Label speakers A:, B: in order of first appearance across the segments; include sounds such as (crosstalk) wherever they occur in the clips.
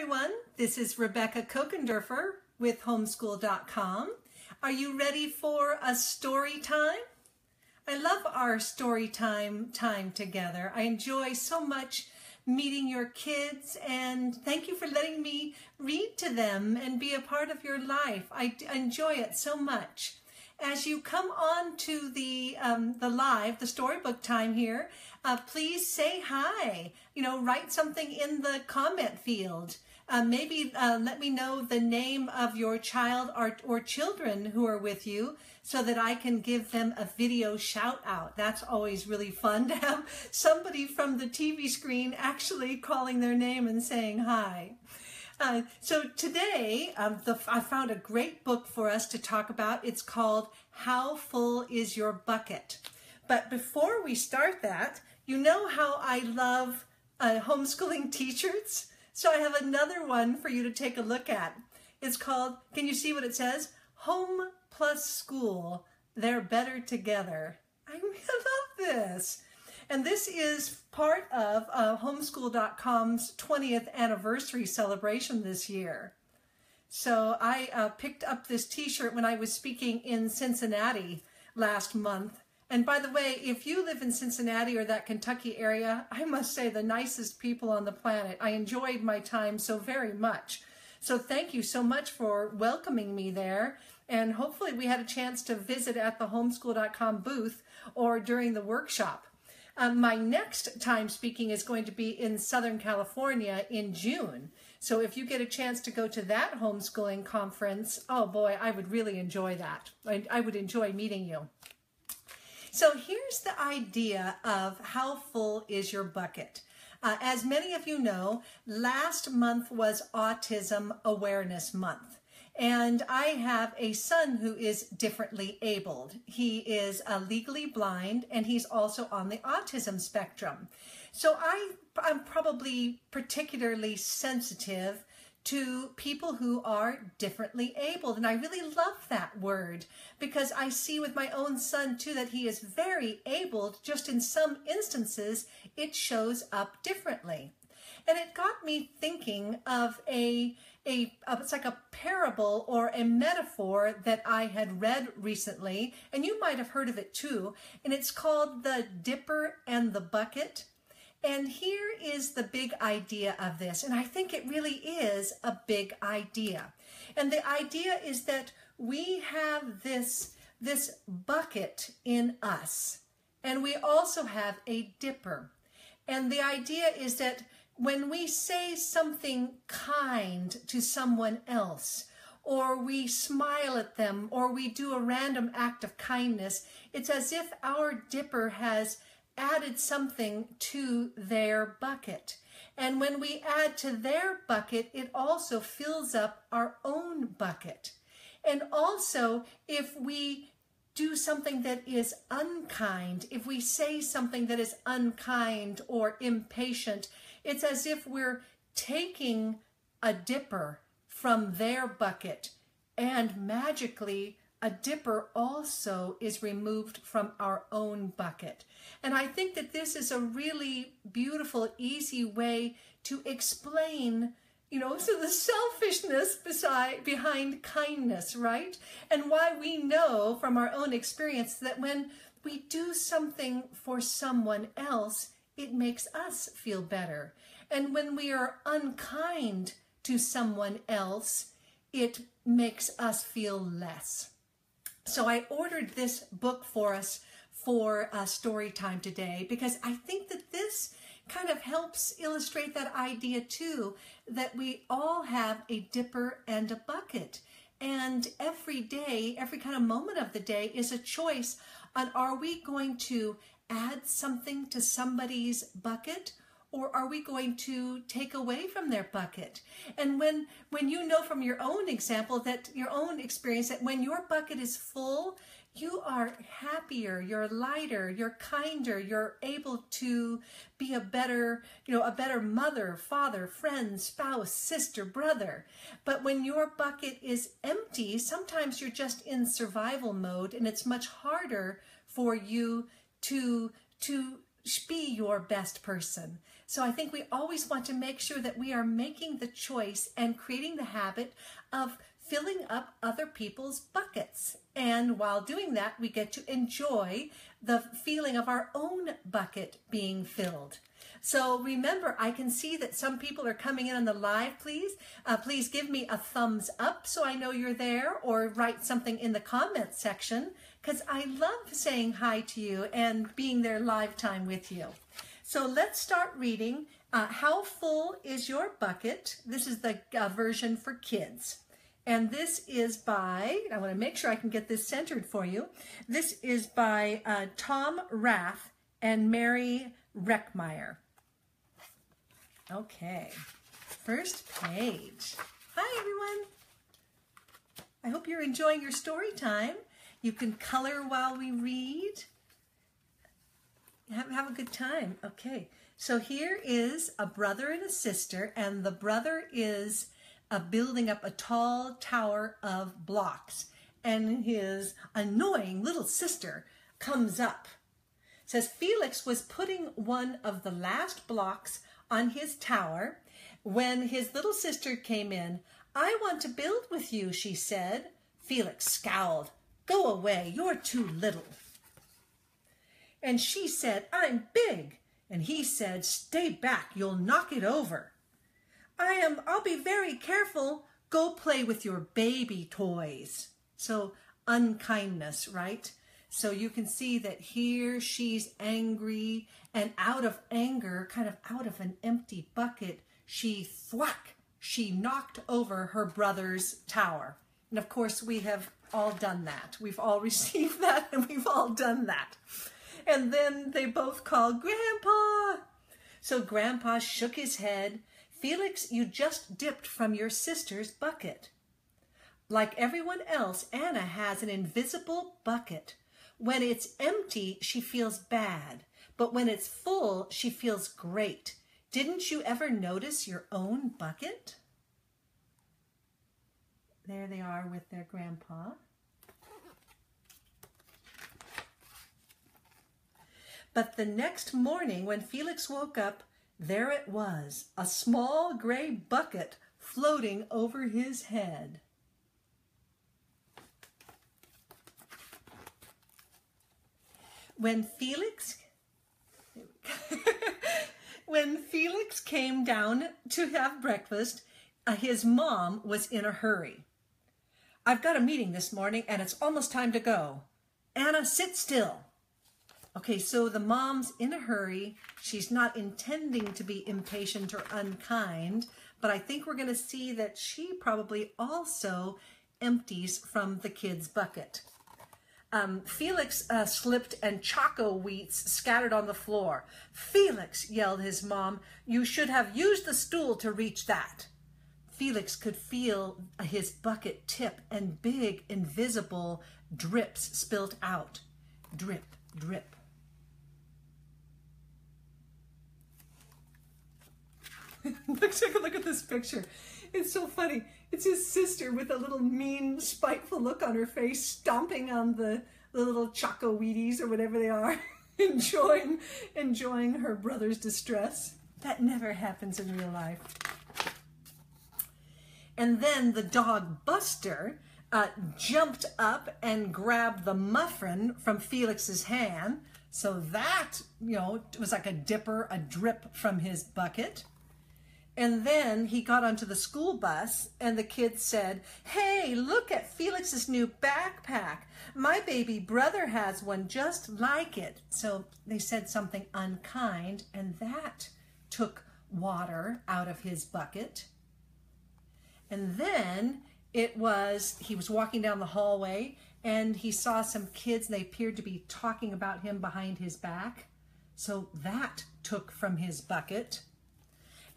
A: everyone. This is Rebecca Kochenderfer with homeschool.com. Are you ready for a story time? I love our story time time together. I enjoy so much meeting your kids and thank you for letting me read to them and be a part of your life. I enjoy it so much as you come on to the um, the live, the storybook time here, uh, please say hi. You know, write something in the comment field. Uh, maybe uh, let me know the name of your child or, or children who are with you so that I can give them a video shout out. That's always really fun to have somebody from the TV screen actually calling their name and saying hi. Uh, so today, um, the, I found a great book for us to talk about. It's called How Full Is Your Bucket? But before we start that, you know how I love uh, homeschooling (laughs) t-shirts? So I have another one for you to take a look at. It's called, can you see what it says? Home plus school, they're better together. I (laughs) love this. And this is part of uh, homeschool.com's 20th anniversary celebration this year. So I uh, picked up this t-shirt when I was speaking in Cincinnati last month. And by the way, if you live in Cincinnati or that Kentucky area, I must say the nicest people on the planet. I enjoyed my time so very much. So thank you so much for welcoming me there. And hopefully we had a chance to visit at the homeschool.com booth or during the workshop. Um, my next time speaking is going to be in Southern California in June. So if you get a chance to go to that homeschooling conference, oh boy, I would really enjoy that. I, I would enjoy meeting you. So here's the idea of how full is your bucket. Uh, as many of you know, last month was Autism Awareness Month. And I have a son who is differently abled. He is uh, legally blind and he's also on the autism spectrum. So I, I'm probably particularly sensitive to people who are differently abled. And I really love that word because I see with my own son too that he is very abled, just in some instances, it shows up differently. And it got me thinking of a a, it's like a parable or a metaphor that I had read recently, and you might have heard of it too, and it's called the dipper and the bucket. And here is the big idea of this, and I think it really is a big idea. And the idea is that we have this, this bucket in us, and we also have a dipper. And the idea is that when we say something kind to someone else, or we smile at them, or we do a random act of kindness, it's as if our dipper has added something to their bucket. And when we add to their bucket, it also fills up our own bucket. And also, if we do something that is unkind, if we say something that is unkind or impatient, it's as if we're taking a dipper from their bucket and magically a dipper also is removed from our own bucket. And I think that this is a really beautiful, easy way to explain, you know, so (laughs) the selfishness beside, behind kindness, right? And why we know from our own experience that when we do something for someone else, it makes us feel better. And when we are unkind to someone else, it makes us feel less. So I ordered this book for us for a story time today because I think that this kind of helps illustrate that idea too, that we all have a dipper and a bucket. And every day, every kind of moment of the day is a choice on are we going to add something to somebody's bucket or are we going to take away from their bucket and when when you know from your own example that your own experience that when your bucket is full you are happier you're lighter you're kinder you're able to be a better you know a better mother father friend spouse sister brother but when your bucket is empty sometimes you're just in survival mode and it's much harder for you to to be your best person. So I think we always want to make sure that we are making the choice and creating the habit of filling up other people's buckets. And while doing that, we get to enjoy the feeling of our own bucket being filled. So remember, I can see that some people are coming in on the live, please. Uh, please give me a thumbs up so I know you're there or write something in the comments section because I love saying hi to you and being there live time with you. So let's start reading. Uh, How Full is Your Bucket? This is the uh, version for kids. And this is by, I want to make sure I can get this centered for you. This is by uh, Tom Rath and Mary Reckmeyer. Okay, first page. Hi, everyone. I hope you're enjoying your story time. You can color while we read. Have, have a good time. Okay, so here is a brother and a sister, and the brother is uh, building up a tall tower of blocks, and his annoying little sister comes up. says Felix was putting one of the last blocks on his tower when his little sister came in. I want to build with you, she said. Felix scowled. Go away, you're too little. And she said, I'm big. And he said, Stay back, you'll knock it over. I am, I'll be very careful. Go play with your baby toys. So, unkindness, right? So you can see that here she's angry and out of anger, kind of out of an empty bucket, she thwack, she knocked over her brother's tower. And of course, we have all done that. We've all (laughs) received that and we've all done that. And then they both called Grandpa. So Grandpa shook his head. Felix, you just dipped from your sister's bucket. Like everyone else, Anna has an invisible bucket. When it's empty, she feels bad. But when it's full, she feels great. Didn't you ever notice your own bucket? There they are with their grandpa. But the next morning, when Felix woke up, there it was, a small gray bucket floating over his head. When Felix (laughs) when Felix came down to have breakfast, uh, his mom was in a hurry. I've got a meeting this morning and it's almost time to go. Anna, sit still. Okay, so the mom's in a hurry. She's not intending to be impatient or unkind, but I think we're going to see that she probably also empties from the kid's bucket. Um, Felix uh, slipped and choco wheats scattered on the floor. Felix, yelled his mom, you should have used the stool to reach that. Felix could feel his bucket tip and big invisible drips spilt out. Drip, drip. (laughs) look, take a look at this picture. It's so funny. It's his sister with a little mean, spiteful look on her face, stomping on the, the little choco Wheaties or whatever they are, (laughs) enjoying, enjoying her brother's distress. That never happens in real life. And then the dog Buster uh, jumped up and grabbed the muffin from Felix's hand. So that, you know, was like a dipper, a drip from his bucket. And then he got onto the school bus, and the kids said, Hey, look at Felix's new backpack. My baby brother has one just like it. So they said something unkind, and that took water out of his bucket. And then it was, he was walking down the hallway and he saw some kids, and they appeared to be talking about him behind his back. So that took from his bucket.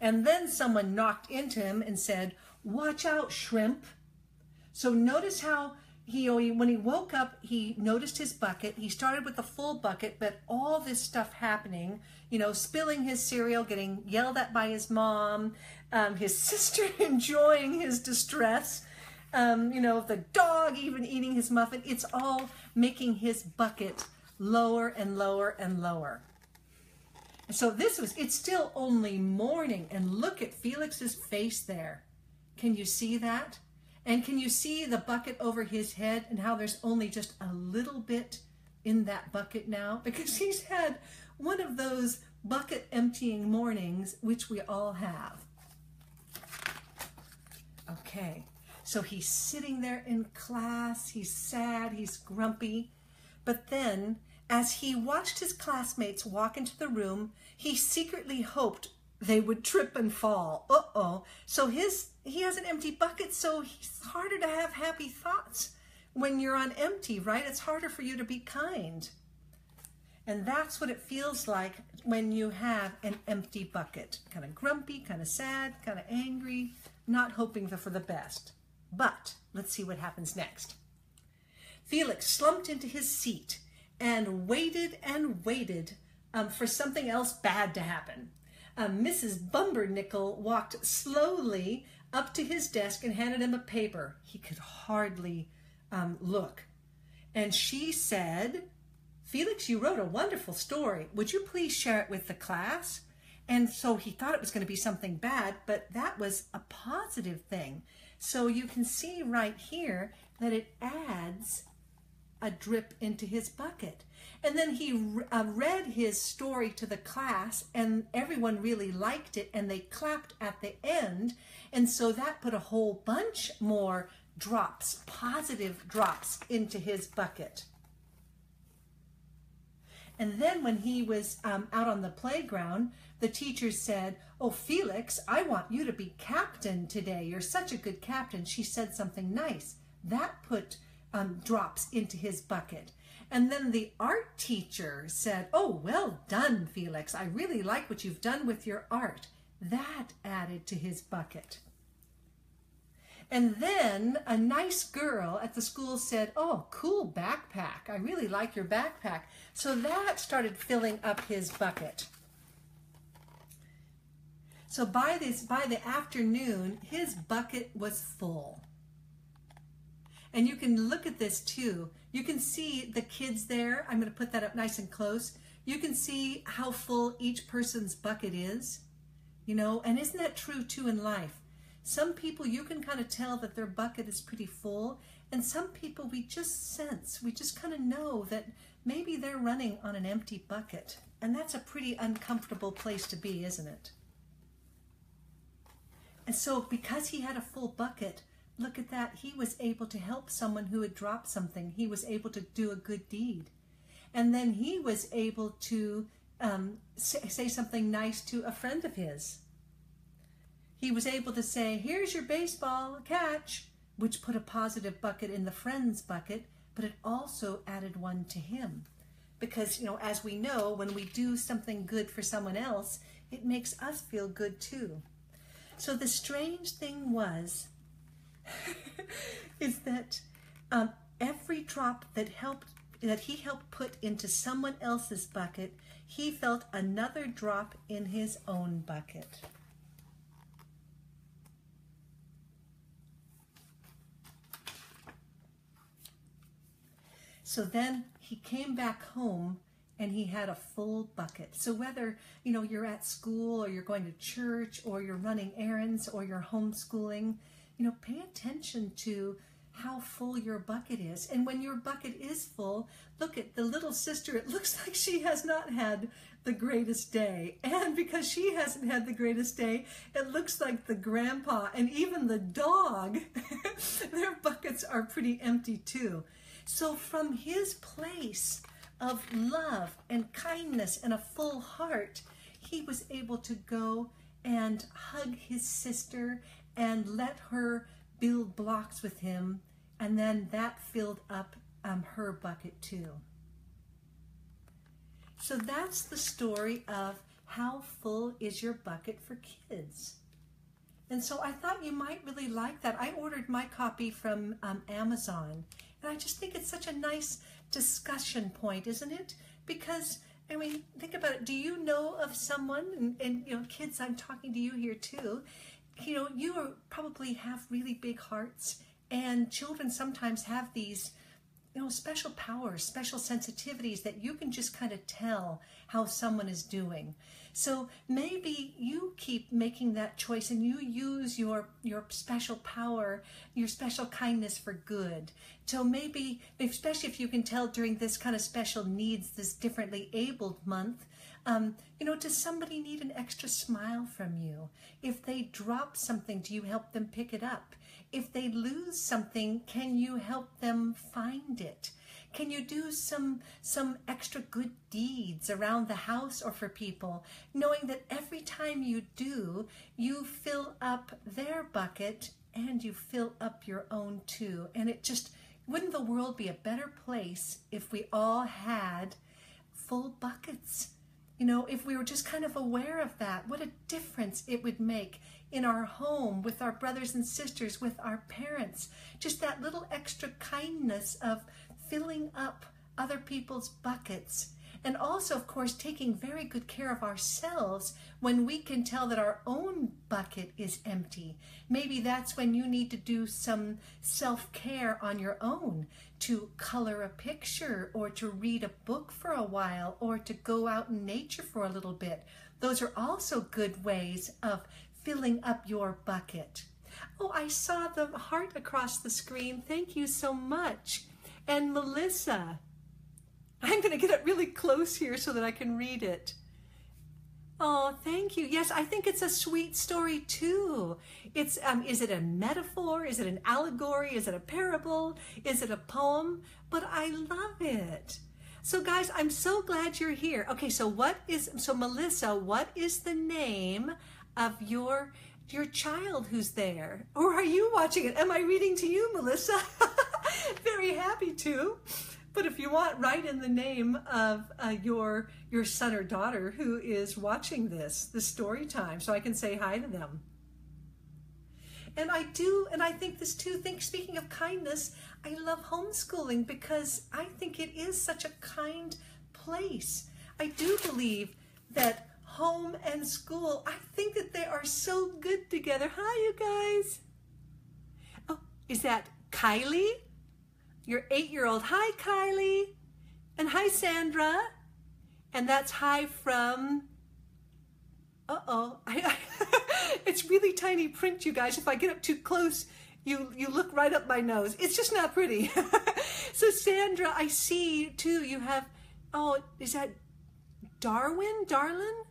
A: And then someone knocked into him and said, Watch out, shrimp. So notice how he, when he woke up, he noticed his bucket. He started with a full bucket, but all this stuff happening, you know, spilling his cereal, getting yelled at by his mom, um, his (laughs) sister enjoying his distress, um, you know, the dog even eating his muffin. It's all making his bucket lower and lower and lower. So this was, it's still only morning, and look at Felix's face there. Can you see that? And can you see the bucket over his head and how there's only just a little bit in that bucket now? (laughs) Because he's had one of those bucket emptying mornings, which we all have. Okay, so he's sitting there in class, he's sad, he's grumpy, but then as he watched his classmates walk into the room, he secretly hoped they would trip and fall. Uh-oh. So his he has an empty bucket, so it's harder to have happy thoughts when you're on empty, right? It's harder for you to be kind. And that's what it feels like when you have an empty bucket. Kind of grumpy, kind of sad, kind of angry, not hoping for the best. But let's see what happens next. Felix slumped into his seat and waited and waited um, for something else bad to happen. Um, Mrs. Bumbernickel walked slowly up to his desk and handed him a paper. He could hardly um, look. And she said, Felix, you wrote a wonderful story. Would you please share it with the class? And so he thought it was going to be something bad, but that was a positive thing. So you can see right here that it adds a drip into his bucket. And then he uh, read his story to the class, and everyone really liked it, and they clapped at the end. And so that put a whole bunch more drops, positive drops, into his bucket. And then when he was um, out on the playground, the teacher said, Oh, Felix, I want you to be captain today. You're such a good captain. She said something nice. That put um, drops into his bucket. And then the art teacher said, Oh, well done, Felix. I really like what you've done with your art. That added to his bucket. And then a nice girl at the school said, Oh, cool backpack. I really like your backpack. So that started filling up his bucket. So by this by the afternoon, his bucket was full. And you can look at this too. You can see the kids there. I'm going to put that up nice and close. You can see how full each person's bucket is. You know, and isn't that true too in life? Some people you can kind of tell that their bucket is pretty full, and some people we just sense, we just kind of know that maybe they're running on an empty bucket. And that's a pretty uncomfortable place to be, isn't it? And so, because he had a full bucket, look at that, he was able to help someone who had dropped something. He was able to do a good deed. And then he was able to um, say, say something nice to a friend of his he was able to say, Here's your baseball, catch, which put a positive bucket in the friend's bucket, but it also added one to him. Because, you know, as we know, when we do something good for someone else, it makes us feel good too. So the strange thing was, (laughs) is that um, every drop that helped that he helped put into someone else's bucket, he felt another drop in his own bucket. So then he came back home and he had a full bucket. So whether, you know, you're at school or you're going to church or you're running errands or you're homeschooling, you know, pay attention to how full your bucket is. And when your bucket is full, look at the little sister. It looks (laughs) like she has not had the greatest day. And because she hasn't had the greatest day, it looks like the grandpa and even the dog, (laughs) their buckets are pretty empty too. So, from his place of love and kindness and a full heart, he was able to go and hug his sister and let her build blocks with him. And then that filled up um, her bucket too. So that's the story of how full is your bucket for kids. And so I thought you might really like that. I ordered my copy from um, Amazon and I just think it's such a nice discussion point, isn't it? Because I mean, think about it. Do you know of someone, and, and, you know, kids, I'm talking to you here too. You know, you are, probably have really big hearts, and children sometimes have these you know, special powers, special sensitivities that you can just kind of tell how someone is doing. So maybe you keep making that choice and you use your your special power, your special kindness for good. So maybe, especially if you can tell during this kind of special needs, this differently abled month, um, you know, does somebody need an extra smile from you? If they drop something, do you help them pick it up? If they lose something, can you help them find it? Can you do some some extra good deeds around the house or for people, knowing that every time you do, you fill up their bucket and you fill up your own too. And it just wouldn't the world be a better place if we all had full buckets? You know, if we were just kind of aware of that, what a difference it would make in our home, with our brothers and sisters, with our parents. Just that little extra kindness of filling up other people's buckets. And also, of course, taking very good care of ourselves when we can tell that our own bucket is empty. Maybe that's when you need to do some self care on your own to color a picture or to read a book for a while or to go out in nature for a little bit. Those are also good ways of filling up your bucket. Oh, I saw the heart across the screen. Thank you so much. And Melissa, I'm going to get it really close here so that I can read it. Oh, thank you. Yes, I think it's a sweet story too. It's um is it a metaphor? Is it an allegory? Is it a parable? Is it a poem? But I love it. So guys, I'm so glad you're here. Okay, so what is so Melissa, what is the name of your your child who's there? Or are you watching it? Am I reading to you, Melissa? (laughs) Very happy to. But if you want, write in the name of uh, your your son or daughter who is watching this, the story time, so I can say hi to them. And I do, and I think this too. Think speaking of kindness, I love homeschooling because I think it is such a kind place. I do believe that home and school, I think that they are so good together. Hi, you guys. Oh, is that Kylie? Your eight year old. Hi, Kylie. And hi, Sandra. And that's hi from. Uh oh. (laughs) it's really tiny print, you guys. If I get up too close, you, you look right up my nose. It's just not pretty. (laughs) so, Sandra, I see too, you have. Oh, is that Darwin? Darlin?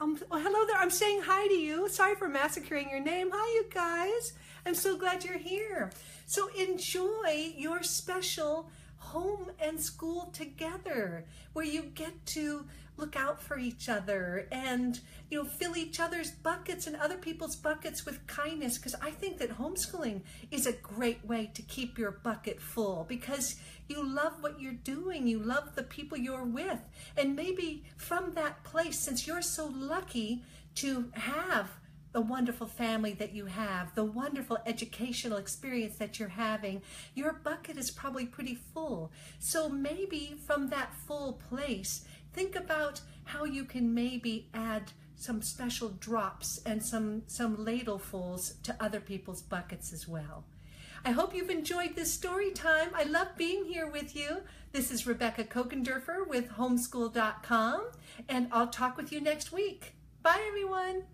A: Um, oh, hello there. I'm saying hi to you. Sorry for massacring your name. Hi, you guys. I'm so glad you're here. So enjoy your special home and school together where you get to look out for each other and you know fill each other's buckets and other people's buckets with kindness because I think that homeschooling is a great way to keep your bucket full because you love what you're doing you love the people you're with and maybe from that place since you're so lucky to have the wonderful family that you have, the wonderful educational experience that you're having, your bucket is probably pretty full. So maybe from that full place, think about how you can maybe add some special drops and some, some ladlefuls to other people's buckets as well. I hope you've enjoyed this story time. I love being here with you. This is Rebecca Kochenderfer with homeschool.com, and I'll talk with you next week. Bye, everyone.